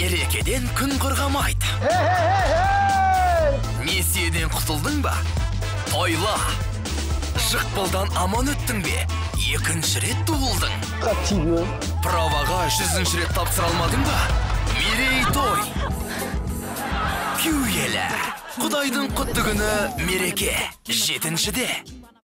Мерекеден күн құрғамайды. Несиеден құтылдың ба? Тойла! Жықпылдан аман өттің бе? Екінші рет туылдың. Қатиме. праваға жүзінші рет тапсыра алмадың ба? Мерейтой кю елі құдайдың құтты күні мереке. Жетіншіде.